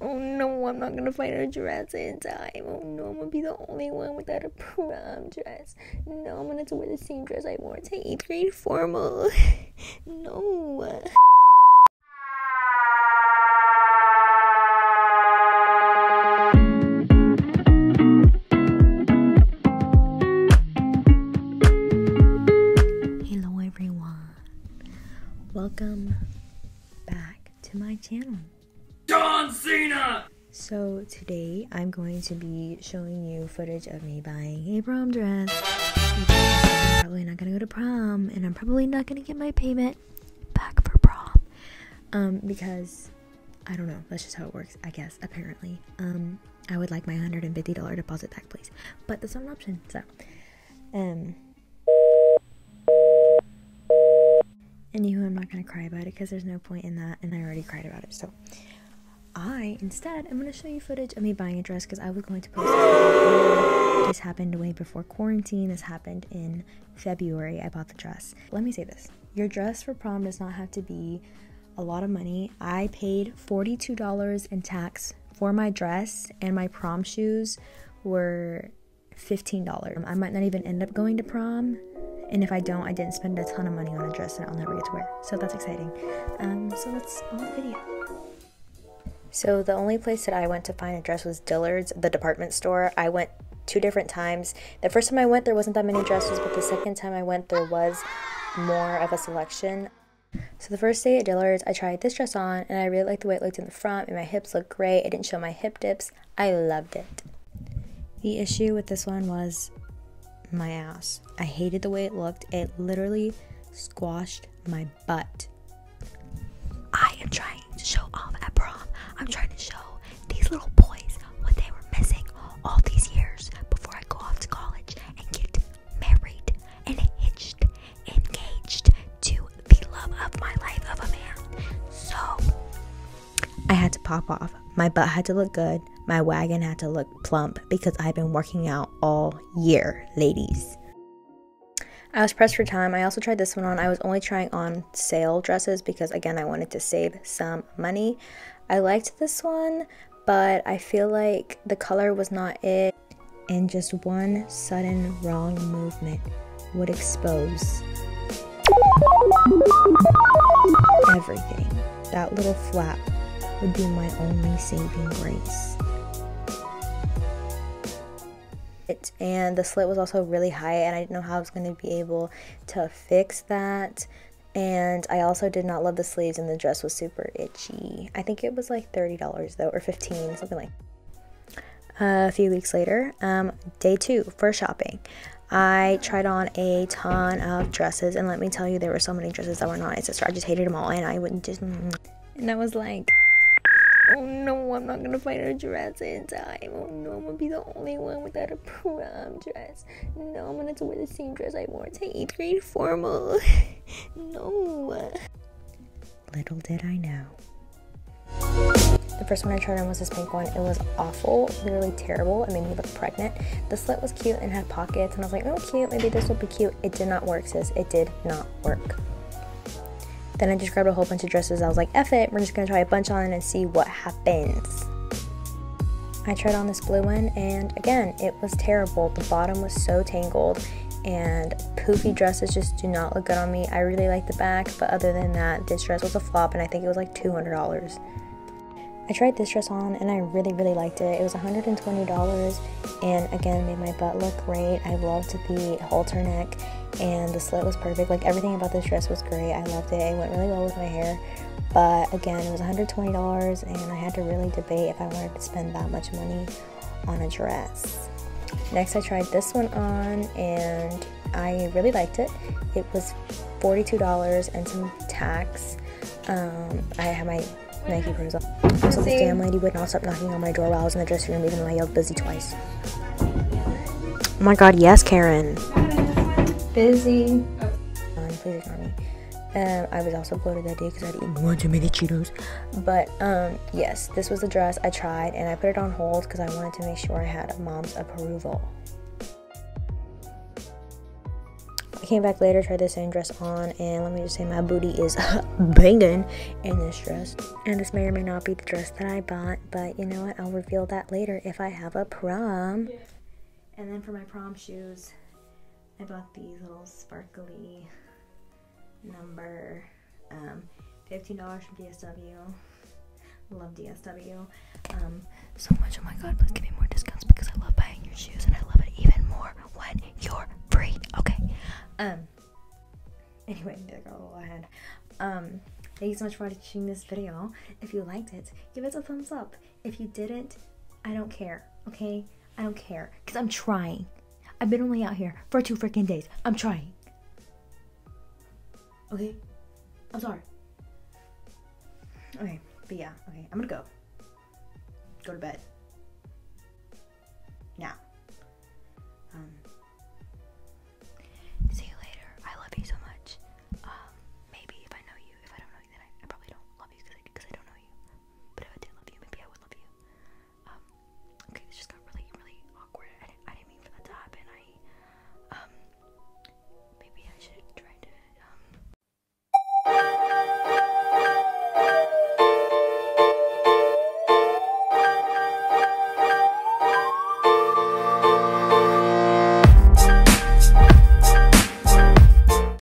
Oh no, I'm not gonna find a dress in time. Oh no, I'm gonna be the only one without a prom dress. No, I'm gonna have to wear the same dress I wore to eighth grade formal. no. Hello everyone. Welcome back to my channel. Cena! So today I'm going to be showing you footage of me buying a prom dress. I'm probably not gonna go to prom, and I'm probably not gonna get my payment back for prom. Um, because I don't know. That's just how it works, I guess. Apparently, um, I would like my $150 deposit back, please. But that's not an option. So, um. Anywho, I'm not gonna cry about it because there's no point in that, and I already cried about it. So, I instead am going to show you footage of me buying a dress because I was going to post this. This happened way before quarantine. This happened in February. I bought the dress. Let me say this your dress for prom does not have to be a lot of money. I paid $42 in tax for my dress, and my prom shoes were $15. I might not even end up going to prom. And if I don't, I didn't spend a ton of money on a dress that I'll never get to wear. So that's exciting. Um, so let's on the video. So the only place that I went to find a dress was Dillard's, the department store. I went two different times. The first time I went, there wasn't that many dresses, but the second time I went, there was more of a selection. So the first day at Dillard's, I tried this dress on, and I really liked the way it looked in the front, and my hips looked great. It didn't show my hip dips. I loved it. The issue with this one was my ass. I hated the way it looked. It literally squashed my butt. I am trying to show off. I'm trying to show these little boys what they were missing all these years before I go off to college and get married and hitched, engaged to the love of my life of a man. So I had to pop off. My butt had to look good. My wagon had to look plump because I've been working out all year, ladies. I was pressed for time. I also tried this one on. I was only trying on sale dresses because, again, I wanted to save some money. I liked this one, but I feel like the color was not it. And just one sudden wrong movement would expose everything. That little flap would be my only saving grace. It, and the slit was also really high, and I didn't know how I was going to be able to fix that. And I also did not love the sleeves, and the dress was super itchy. I think it was like $30 though, or 15 something like a few weeks later, um, day two for shopping. I tried on a ton of dresses, and let me tell you, there were so many dresses that were not my sister. I just hated them all, and I wouldn't just. And I was like, oh no, I'm not gonna find a dress in time. Oh no, I'm gonna be the only one without a prom dress. No, I'm gonna have to wear the same dress I wore to eighth grade formal. no. Little did I know. The first one I tried on was this pink one. It was awful, literally terrible. It made me look pregnant. The slit was cute and had pockets, and I was like, oh, cute, maybe this will be cute. It did not work, sis. It did not work. Then I just grabbed a whole bunch of dresses. I was like, F it, we're just gonna try a bunch on and see what happens. I tried on this blue one, and again, it was terrible. The bottom was so tangled, and poofy dresses just do not look good on me. I really like the back, but other than that, this dress was a flop, and I think it was like $200. I tried this dress on and I really, really liked it. It was $120 and again made my butt look great. I loved the halter neck and the slit was perfect. Like everything about this dress was great. I loved it. It went really well with my hair. But again, it was $120 and I had to really debate if I wanted to spend that much money on a dress. Next, I tried this one on and I really liked it. It was $42 and some tax. Um, I had my Nike pros on. Also, this damn lady would not stop knocking on my door while I was in the dressing room, even though I yelled busy twice. Oh my god, yes, Karen. Busy. Please ignore me. Um, I was also bloated that day because I'd eaten one too many Cheetos. But um, yes, this was the dress I tried, and I put it on hold because I wanted to make sure I had mom's approval. I came back later, tried the same dress on, and let me just say my booty is banging in this dress. And this may or may not be the dress that I bought, but you know what? I'll reveal that later if I have a prom. And then for my prom shoes, I bought these little sparkly number um, $15 from DSW. Love DSW. Um, so much. Oh my god, please give me more discounts because I love buying your shoes and I love it even more when you're free. Okay. Um anyway, there go a little ahead. Um thank you so much for watching this video. If you liked it, give it a thumbs up. If you didn't, I don't care. Okay? I don't care. Because I'm trying. I've been only out here for two freaking days. I'm trying. Okay? I'm sorry. Okay, but yeah, okay, I'm gonna go. Go to bed.